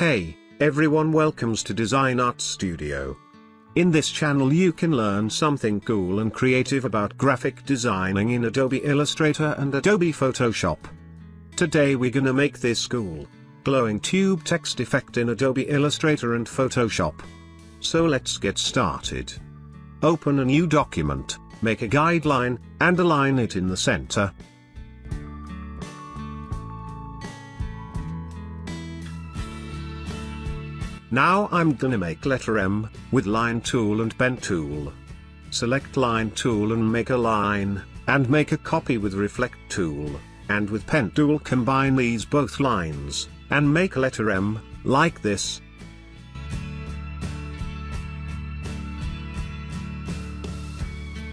Hey, everyone welcomes to Design Art Studio. In this channel you can learn something cool and creative about graphic designing in Adobe Illustrator and Adobe Photoshop. Today we're gonna make this cool, glowing tube text effect in Adobe Illustrator and Photoshop. So let's get started. Open a new document, make a guideline, and align it in the center. Now I'm gonna make letter M, with line tool and pen tool. Select line tool and make a line, and make a copy with reflect tool, and with pen tool combine these both lines, and make letter M, like this.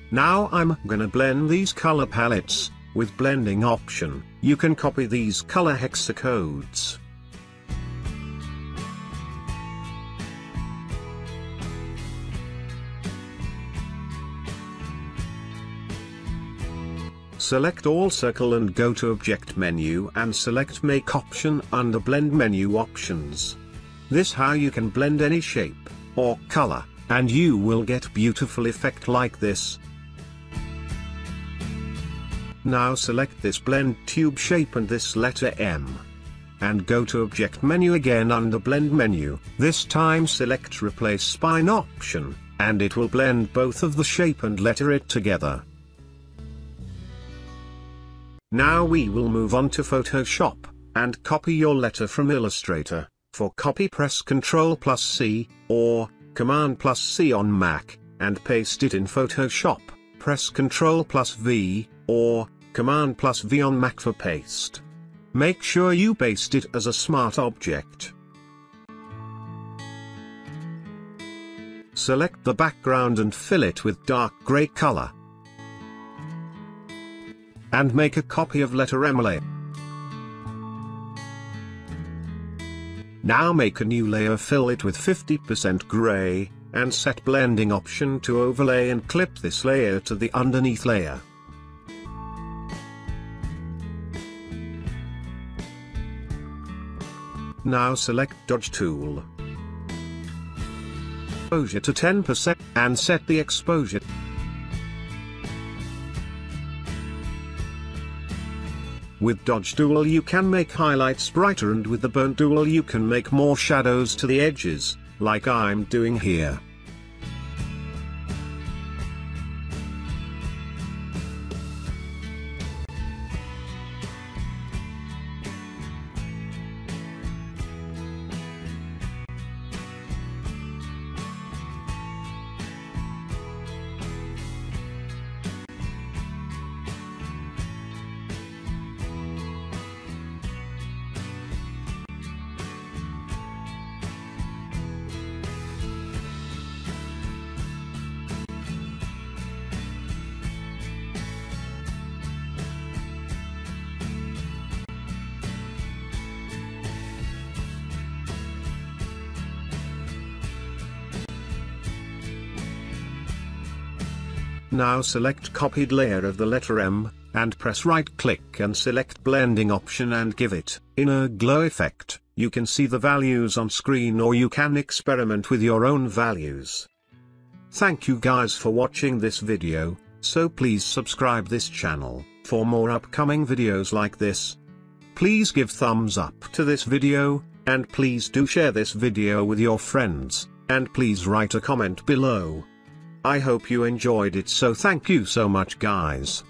Now I'm gonna blend these color palettes, with blending option, you can copy these color hexacodes. Select all circle and go to object menu and select make option under blend menu options. This how you can blend any shape, or color, and you will get beautiful effect like this. Now select this blend tube shape and this letter M. And go to object menu again under blend menu, this time select replace spine option, and it will blend both of the shape and letter it together. Now we will move on to Photoshop, and copy your letter from Illustrator. For copy press Ctrl plus C, or Command plus C on Mac, and paste it in Photoshop. Press Ctrl plus V, or Command plus V on Mac for paste. Make sure you paste it as a smart object. Select the background and fill it with dark gray color and make a copy of letter M layer. Now make a new layer fill it with 50% gray, and set blending option to overlay and clip this layer to the underneath layer. Now select Dodge tool. Exposure to 10% and set the exposure With dodge tool you can make highlights brighter and with the burn tool you can make more shadows to the edges, like I'm doing here. Now select copied layer of the letter M, and press right click and select blending option and give it inner glow effect. You can see the values on screen or you can experiment with your own values. Thank you guys for watching this video, so please subscribe this channel, for more upcoming videos like this. Please give thumbs up to this video, and please do share this video with your friends, and please write a comment below. I hope you enjoyed it so thank you so much guys.